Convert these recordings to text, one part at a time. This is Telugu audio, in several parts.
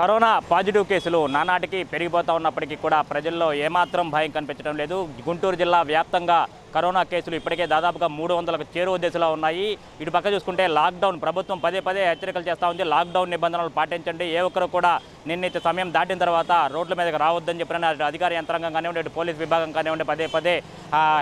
కరోనా పాజిటివ్ కేసులు నానాటికి పెరిగిపోతూ ఉన్నప్పటికీ కూడా ప్రజల్లో ఏమాత్రం భయం కనిపించడం లేదు. గుంటూరు జిల్లా వ్యాప్తంగా కరోనా కేసులు ఇప్పటికే దాదాపుగా మూడు వందలకు చేరువ దశలో ఉన్నాయి. ఇటు పక్క చూసుకుంటే లాక్డౌన్ ప్రభుత్వం పదే పదే హెచ్చరికలు చేస్తూ ఉంది. లాక్డౌన్ నిబంధనలు పాటించండి. ఏ ఒక్కరు కూడా నిర్ణీత సమయం దాటిన తర్వాత రోడ్ల మీదకి రావద్దని చెప్పిన అటు అధికార యంత్రాంగం కానివ్వండి అటు పోలీస్ విభాగం కానివ్వండి పదే పదే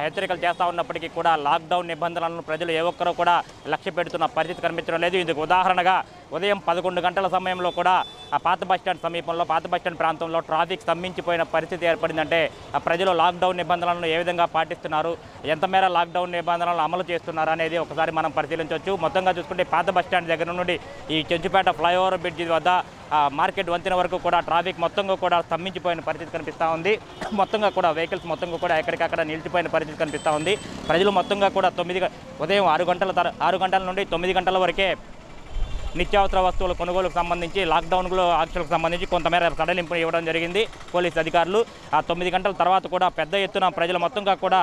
హెచ్చరికలు చేస్తూ ఉన్నప్పటికీ కూడా లాక్డౌన్ నిబంధనలను ప్రజలు ఏ ఒక్కరు కూడా లక్ష్య పెడుతున్న పరిస్థితి కనిపించడం లేదు. ఇందుకు ఉదాహరణగా ఉదయం పదకొండు గంటల సమయంలో కూడా ఆ పాత బస్టాండ్ సమీపంలో పాత బస్టాండ్ ప్రాంతంలో ట్రాఫిక్ స్తంభించిపోయిన పరిస్థితి ఏర్పడిందంటే ఆ ప్రజలు లాక్డౌన్ నిబంధనలను ఏ విధంగా పాటిస్తున్నారు? ఎంత మేర లాక్డౌన్ నిబంధనలను అమలు చేస్తున్నారు అనేది ఒకసారి మనం పరిశీలించవచ్చు. మొత్తంగా చూసుకుంటే పాత బస్టాండ్ దగ్గర నుండి ఈ చెంచుపేట ఫ్లైఓవర్ బ్రిడ్జి వద్ద మార్కెట్ వంతెన వరకు కూడా ట్రాఫిక్ మొత్తంగా కూడా స్తంభించిపోయిన పరిస్థితి కనిపిస్తూ ఉంది. మొత్తంగా కూడా వెహికల్స్ మొత్తంగా కూడా ఎక్కడికక్కడ నిలిచిపోయిన పరిస్థితి కనిపిస్తూ ఉంది. ప్రజలు మొత్తంగా కూడా తొమ్మిది ఉదయం ఆరు గంటల తర ఆరు గంటల నుండి తొమ్మిది గంటల వరకే నిత్యావసర వస్తువుల కొనుగోలుకు సంబంధించి లాక్డౌన్లో ఆంక్షలకు సంబంధించి కొంతమేర సడలింపు ఇవ్వడం జరిగింది. పోలీస్ అధికారులు ఆ తొమ్మిది గంటల తర్వాత కూడా పెద్ద ఎత్తున ప్రజలు మొత్తంగా కూడా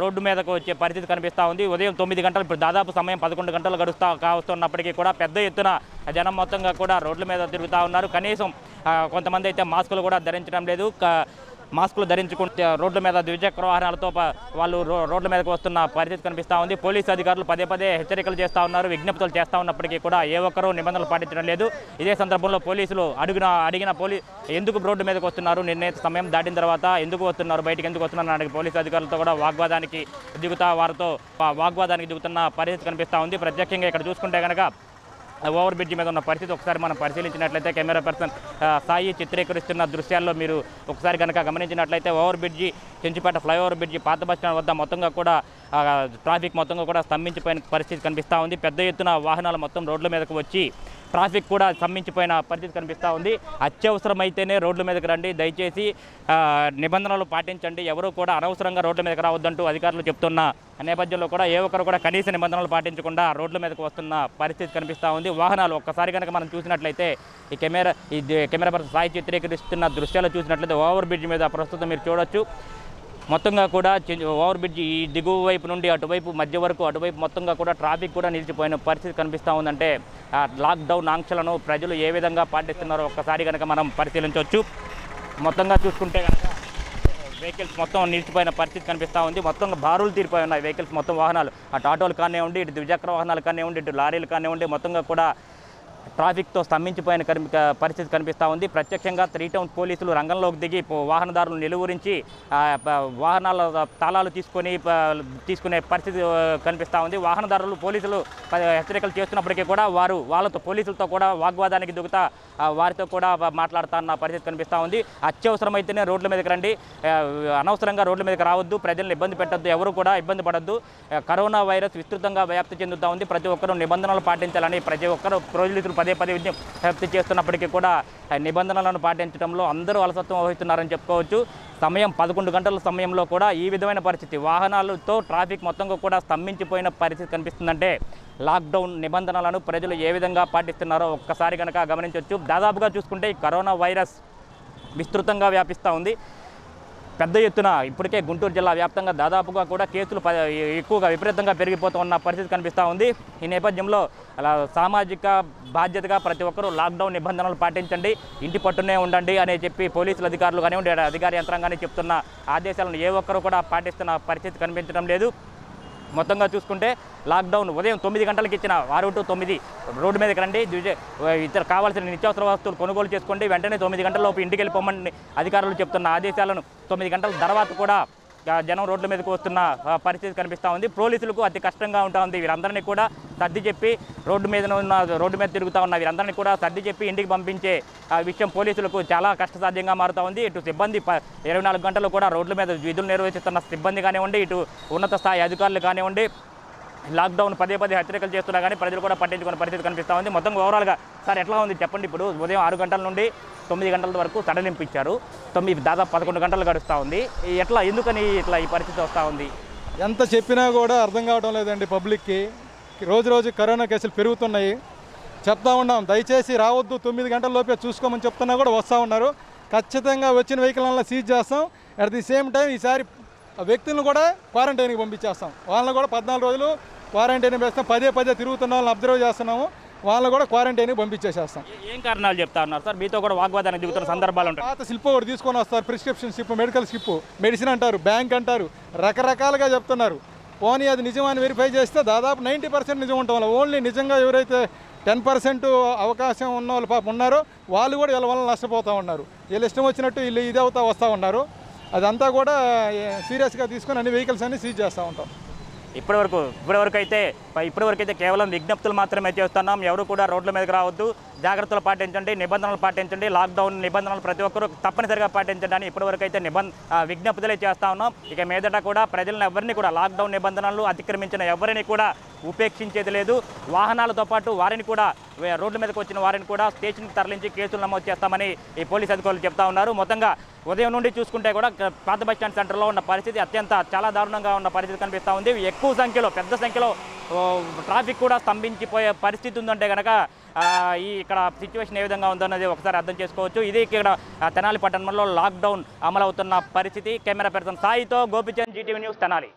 రోడ్డు మీదకు వచ్చే పరిస్థితి కనిపిస్తూ ఉంది. ఉదయం తొమ్మిది గంటలు ఇప్పుడు దాదాపు సమయం పదకొండు గంటలు గడుస్తా కావస్తున్నప్పటికీ కూడా పెద్ద ఎత్తున జనం మొత్తంగా కూడా రోడ్ల మీద తిరుగుతూ ఉన్నారు. కనీసం కొంతమంది అయితే మాస్కులు కూడా ధరించడం లేదు. మాస్కులు ధరించుకుంటే రోడ్ల మీద ద్విచక్ర వాహనాలతో వాళ్ళు రో- రోడ్ల మీదకి వస్తున్న పరిస్థితి కనిపిస్తూ ఉంది. పోలీసు అధికారులు పదే పదే హెచ్చరికలు చేస్తూ ఉన్నారు. విజ్ఞప్తులు చేస్తూ ఉన్నప్పటికీ కూడా ఏ ఒక్కరూ నిబంధనలు పాటించడం లేదు. ఇదే సందర్భంలో పోలీసులు అడిగిన అడిగిన పోలీ ఎందుకు రోడ్డు మీదకి వస్తున్నారు? నిర్ణయిత సమయం దాటిన తర్వాత ఎందుకు వస్తున్నారు? బయటకు ఎందుకు వస్తున్నారు అని పోలీసు అధికారులతో కూడా వాగ్వాదానికి దిగుతా వారితో వాగ్వాదానికి దిగుతున్న పరిస్థితి కనిపిస్తూ ఉంది. ప్రత్యేకంగా ఇక్కడ చూసుకుంటే కనుక ఓవర్ బ్రిడ్జ్ మీద ఉన్న పరిస్థితి ఒకసారి మనం పరిశీలించినట్లయితే కెమెరా పర్సన్ సాయి చిత్రీకరిస్తున్న దృశ్యాల్లో మీరు ఒకసారి కనుక గమనించినట్లయితే over bridge Chenchupeta flyover bridge పాత బస్ వద్ద మొత్తంగా కూడా ట్రాఫిక్ మొత్తంగా కూడా స్తంభించిపోయిన పరిస్థితి కనిపిస్తూ ఉంది. పెద్ద ఎత్తున వాహనాలు మొత్తం రోడ్ల మీదకు వచ్చి ట్రాఫిక్ కూడా స్తంభించిపోయిన పరిస్థితి కనిపిస్తూ ఉంది. అత్యవసరమైతేనే రోడ్ల మీదకి రండి. దయచేసి నిబంధనలు పాటించండి. ఎవరూ కూడా అనవసరంగా రోడ్ల మీదకి రావద్దంటూ అధికారులు చెప్తున్న నేపథ్యంలో కూడా ఏ ఒక్కరు కూడా కనీస నిబంధనలు పాటించకుండా రోడ్ల మీదకు వస్తున్న పరిస్థితి కనిపిస్తూ ఉంది. వాహనాలు ఒక్కసారి కనుక మనం చూసినట్లయితే ఈ కెమెరా ఈ కెమెరా పర్సన్ సాయి చిత్రీకరిస్తున్న దృశ్యాలు చూసినట్లయితే ఓవర్ బ్రిడ్జ్ మీద ప్రస్తుతం మీరు చూడొచ్చు. మొత్తంగా కూడా ఓవర్ బ్రిడ్జ్ ఈ దిగువ వైపు నుండి అటువైపు మధ్య వరకు అటువైపు మొత్తంగా కూడా ట్రాఫిక్ కూడా నిలిచిపోయిన పరిస్థితి కనిపిస్తూ ఉందంటే ఆ లాక్డౌన్ ఆంక్షలను ప్రజలు ఏ విధంగా పాటిస్తున్నారో ఒక్కసారి కనుక మనం పరిశీలించవచ్చు మొత్తంగా చూసుకుంటే కనుక వెహికల్స్ మొత్తం నిలిచిపోయిన పరిస్థితి కనిపిస్తూ ఉంది. మొత్తం బారులు తీరిపోయి ఉన్నాయి. వెహికల్స్ మొత్తం వాహనాలు. అటు ఆటోలు కానివ్వండి ఇటు ద్విచక్ర వాహనాలు కానివ్వండి ఇటు లారీలు కానివ్వండి మొత్తంగా కూడా ట్రాఫిక్తో స్తంభించిపోయిన పరిస్థితి కనిపిస్తూ ఉంది. ప్రత్యక్షంగా త్రీ టౌన్ పోలీసులు రంగంలోకి దిగి వాహనదారులను నిలువరించి వాహనాల తాళాలు తీసుకొని తీసుకునే పరిస్థితి కనిపిస్తూ ఉంది. వాహనదారులు పోలీసులు హెచ్చరికలు చేస్తున్నప్పటికీ కూడా వారు వాళ్ళతో పోలీసులతో కూడా వాగ్వాదానికి దిగుతా వారితో కూడా వ- మాట్లాడుతున్న పరిస్థితి కనిపిస్తూ ఉంది. అత్యవసరమైతేనే రోడ్ల మీదకి రండి. అనవసరంగా రోడ్ల మీదకి రావద్దు. ప్రజలను ఇబ్బంది పెట్టద్దు. ఎవరు కూడా ఇబ్బంది పడద్దు. కరోనా వైరస్ విస్తృతంగా వ్యాప్తి చెందుతూ ఉంది. ప్రతి ఒక్కరూ నిబంధనలు పాటించాలని ప్రతి ఒక్కరూ పోలీసులు పదే పదే విజ్ఞప్తి చేస్తున్నప్పటికీ కూడా నిబంధనలను పాటించడంలో అందరూ అలసత్వం వహిస్తున్నారని చెప్పుకోవచ్చు. సమయం పదకొండు గంటల సమయంలో కూడా ఈ విధమైన పరిస్థితి. వాహనాలతో ట్రాఫిక్ మొత్తంగా కూడా స్తంభించిపోయిన పరిస్థితి కనిపిస్తుందంటే లాక్డౌన్ నిబంధనలను ప్రజలు ఏ విధంగా పాటిస్తున్నారో ఒక్కసారి కనుక గమనించవచ్చు దాదాపుగా చూసుకుంటే ఈ కరోనా వైరస్ విస్తృతంగా వ్యాపిస్తూ ఉంది. పెద్ద ఎత్తున ఇప్పటికే గుంటూరు జిల్లా వ్యాప్తంగా దాదాపుగా కూడా కేసులు ప- ఎక్కువగా విపరీతంగా పెరిగిపోతూ ఉన్న పరిస్థితి కనిపిస్తూ ఉంది. ఈ నేపథ్యంలో అలా సామాజిక బాధ్యతగా ప్రతి ఒక్కరూ లాక్డౌన్ నిబంధనలు పాటించండి ఇంటి పట్టునే ఉండండి అని చెప్పి పోలీసులు అధికారులు కానివ్వండి అధికార యంత్రాంగాన్ని చెప్తున్న ఆదేశాలను ఏ ఒక్కరు కూడా పాటిస్తున్న పరిస్థితి కనిపించడం లేదు. మొత్తంగా చూసుకుంటే లాక్డౌన్ ఉదయం తొమ్మిది గంటలకు ఇచ్చిన ఆరు టు తొమ్మిది. రోడ్డు మీదకి రండి. ఇతర కావాల్సిన నిత్యావసర వస్తువులు కొనుగోలు చేసుకోండి. వెంటనే తొమ్మిది గంటల లోపు ఇంటికి వెళ్ళిపోమని అధికారులు చెప్తున్న ఆదేశాలను తొమ్మిది గంటల తర్వాత కూడా జనం రోడ్ల మీదకు వస్తున్న పరిస్థితి కనిపిస్తూ ఉంది. పోలీసులకు అతి కష్టంగా ఉంటా ఉంది. వీరందరినీ కూడా సర్ది చెప్పి రోడ్డు మీద ఉన్న రోడ్డు మీద తిరుగుతూ ఉన్న వీరందరినీ కూడా సర్ది చెప్పి ఇంటికి పంపించే ఆ విషయం పోలీసులకు చాలా కష్టసాధ్యంగా మారుతూ ఉంది. ఇటు సిబ్బంది ఇరవై నాలుగు గంటలు కూడా రోడ్ల మీద విధులు నిర్వహిస్తున్న సిబ్బంది కానివ్వండి ఇటు ఉన్నత స్థాయి అధికారులు కానివ్వండి లాక్డౌన్ పదే పదే హెచ్చరికలు చేస్తున్నా కానీ ప్రజలు కూడా పట్టించుకునే పరిస్థితి కనిపిస్తూ ఉంది. మొత్తం ఓవరాల్గా సార్ ఎట్లా ఉంది చెప్పండి ఇప్పుడు? ఉదయం ఆరు గంటల నుండి తొమ్మిది గంటల వరకు సడలింపు ఇచ్చారు తొమ్మిది దాదాపు పదకొండు గంటలు గడుస్తూ ఉంది. ఎట్లా ఎందుకని ఇట్లా ఈ పరిస్థితి వస్తూ ఉంది? ఎంత చెప్పినా కూడా అర్థం కావడం లేదండి పబ్లిక్కి. రోజు రోజు కరోనా కేసులు పెరుగుతున్నాయి. చెప్తా ఉన్నాం దయచేసి రావద్దు తొమ్మిది గంటల లోపే చూసుకోమని చెప్తున్నా కూడా వస్తూ ఉన్నారు. ఖచ్చితంగా వచ్చిన వెహికల్ సీజ్ చేస్తాం. అట్ ది సేమ్ టైం ఈసారి వ్యక్తులను కూడా క్వారంటైన్కి పంపించేస్తాం. వాళ్ళని కూడా పద్నాలుగు రోజులు క్వారంటైన్ వేస్తాం పదే పదే తిరుగుతున్న వాళ్ళని అబ్జర్వ్ చేస్తున్నాము. వాళ్ళని కూడా క్వారంటైన్కి పంపించేసేస్తాం. ఏ- కారణాలు చెప్తా ఉన్నారు సార్? మీతో కూడా వాగ్వాదానికి దిగుతున్న సందర్భాలు ఉంటాయి. పాత స్లిప్ ఒకటి తీసుకొని వస్తారు. Prescription slip medical slip. Medicine అంటారు బ్యాంక్ అంటారు. రకరకాలుగా చెప్తున్నారు. పోనీ అది నిజమని వెరిఫై చేస్తే దాదాపు నైంటీ పర్సెంట్ నిజం ఉండటం వల్ల ఓన్లీ నిజంగా ఎవరైతే టెన్ పర్సెంట్ అవకాశం ఉన్న వాళ్ళు పాపం ఉన్నారో వాళ్ళు కూడా వీళ్ళ వల్ల నష్టపోతూ ఉన్నారు. వీళ్ళు ఇష్టం వచ్చినట్టు వీళ్ళు ఇది అవుతా వస్తూ ఉన్నారు. అదంతా కూడా సీరియస్గా తీసుకొని అన్ని వెహికల్స్ అన్ని సీజ్ చేస్తూ ఉంటాం. ఇప్పటివరకు ఇప్పటివరకు అయితే ఇప్పటివరకు అయితే కేవలం విజ్ఞప్తులు మాత్రమే చేస్తున్నాం. ఎవరు కూడా రోడ్ల మీదకి రావద్దు. జాగ్రత్తలు పాటించండి నిబంధనలు పాటించండి. లాక్డౌన్ నిబంధనలు ప్రతి ఒక్కరూ తప్పనిసరిగా పాటించండి. అని ఇప్పటివరకు అయితే నిబంధ విజ్ఞప్తులే చేస్తా ఉన్నాం. ఇక మీదట కూడా ప్రజలను ఎవరిని కూడా లాక్డౌన్ నిబంధనలు అతిక్రమించిన ఎవరిని కూడా ఉపేక్షించేది లేదు. వాహనాలతో పాటు వారిని కూడా రోడ్ల మీదకి వచ్చిన వారిని కూడా స్టేషన్కి తరలించి కేసులు నమోదు చేస్తామని ఈ పోలీస్ అధికారులు చెప్తా ఉన్నారు. మొత్తంగా ఉదయం నుండి చూసుకుంటే కూడా పాత బస్ స్టాండ్ సెంటర్లో ఉన్న పరిస్థితి అత్యంత చాలా దారుణంగా ఉన్న పరిస్థితి కనిపిస్తూ ఉంది. ఎక్కువ సంఖ్యలో పెద్ద సంఖ్యలో ట్రాఫిక్ కూడా స్తంభించిపోయే పరిస్థితి ఉందంటే కనుక ఈ ఇక్కడ సిచ్యువేషన్ ఏ విధంగా ఉందన్నది ఒకసారి అర్థం చేసుకోవచ్చు. ఇది ఇక్కడ తెనాలి పట్టణంలో లాక్డౌన్ అమలవుతున్న పరిస్థితి. కెమెరా పర్సన్ సాయితో గోపిచంద్ జీటీవీ న్యూస్ తెనాలి.